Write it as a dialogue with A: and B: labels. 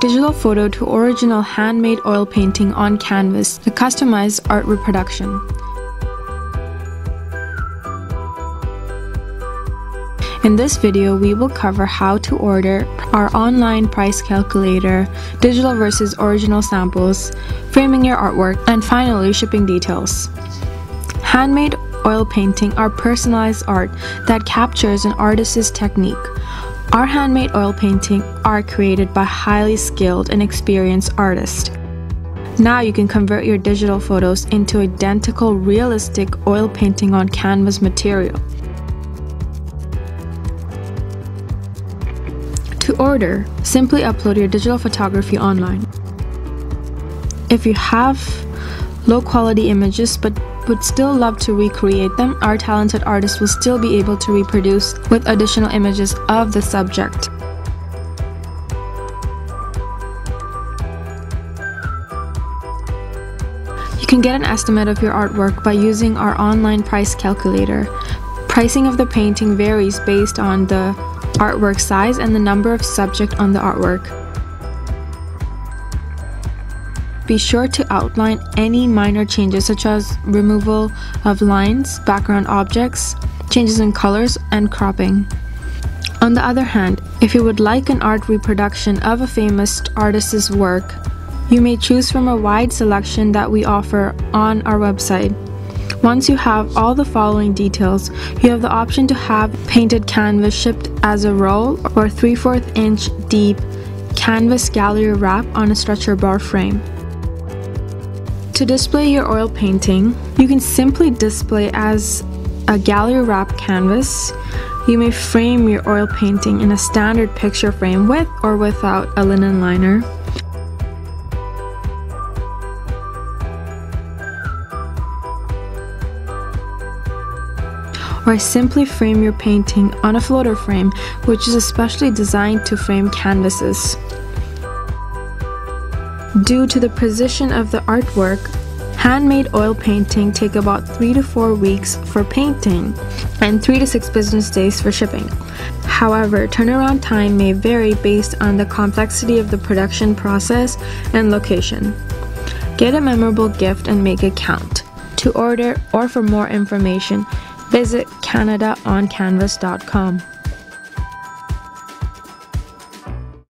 A: digital photo to original handmade oil painting on canvas to customized art reproduction. In this video, we will cover how to order our online price calculator, digital versus original samples, framing your artwork, and finally shipping details. Handmade oil painting are personalized art that captures an artist's technique. Our handmade oil painting are created by highly skilled and experienced artists. Now you can convert your digital photos into identical realistic oil painting on canvas material. To order, simply upload your digital photography online. If you have low quality images but would still love to recreate them, our talented artists will still be able to reproduce with additional images of the subject. You can get an estimate of your artwork by using our online price calculator. Pricing of the painting varies based on the artwork size, and the number of subject on the artwork. Be sure to outline any minor changes such as removal of lines, background objects, changes in colors, and cropping. On the other hand, if you would like an art reproduction of a famous artist's work, you may choose from a wide selection that we offer on our website. Once you have all the following details, you have the option to have painted canvas shipped as a roll or 3 4 inch deep canvas gallery wrap on a stretcher bar frame. To display your oil painting, you can simply display as a gallery wrap canvas. You may frame your oil painting in a standard picture frame with or without a linen liner. or simply frame your painting on a floater frame, which is especially designed to frame canvases. Due to the position of the artwork, handmade oil painting take about 3 to 4 weeks for painting and 3 to 6 business days for shipping. However, turnaround time may vary based on the complexity of the production process and location. Get a memorable gift and make it count. To order or for more information, Visit CanadaOnCanvas.com.